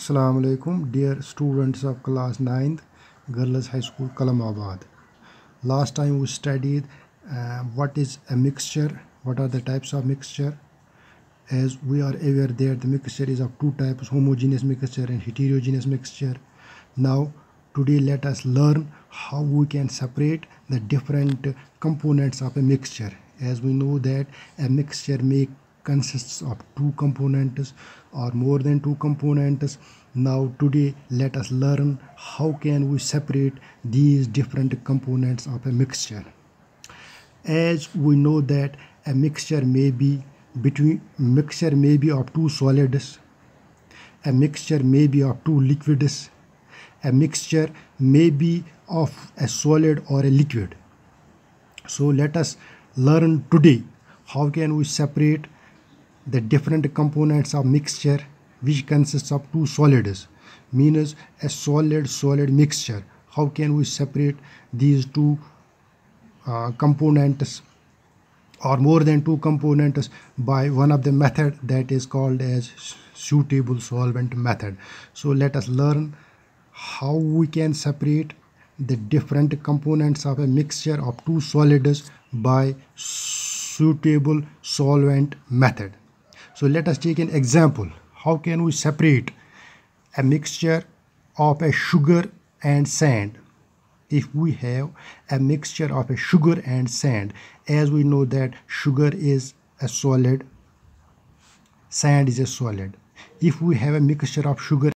Assalamu alaikum dear students of class 9th Girls High School Kalamabad. Last time we studied uh, what is a mixture, what are the types of mixture. As we are aware that the mixture is of two types homogeneous mixture and heterogeneous mixture. Now today let us learn how we can separate the different components of a mixture. As we know that a mixture may consists of two components or more than two components. Now today let us learn how can we separate these different components of a mixture. As we know that a mixture may be between mixture may be of two solids a mixture may be of two liquids a mixture may be of a solid or a liquid. So let us learn today how can we separate the different components of mixture which consists of two solids. Means a solid solid mixture. How can we separate these two uh, components or more than two components by one of the method that is called as suitable solvent method? So let us learn how we can separate the different components of a mixture of two solids by suitable solvent method so let us take an example. How can we separate a mixture of a sugar and sand? If we have a mixture of a sugar and sand, as we know that sugar is a solid, sand is a solid. If we have a mixture of sugar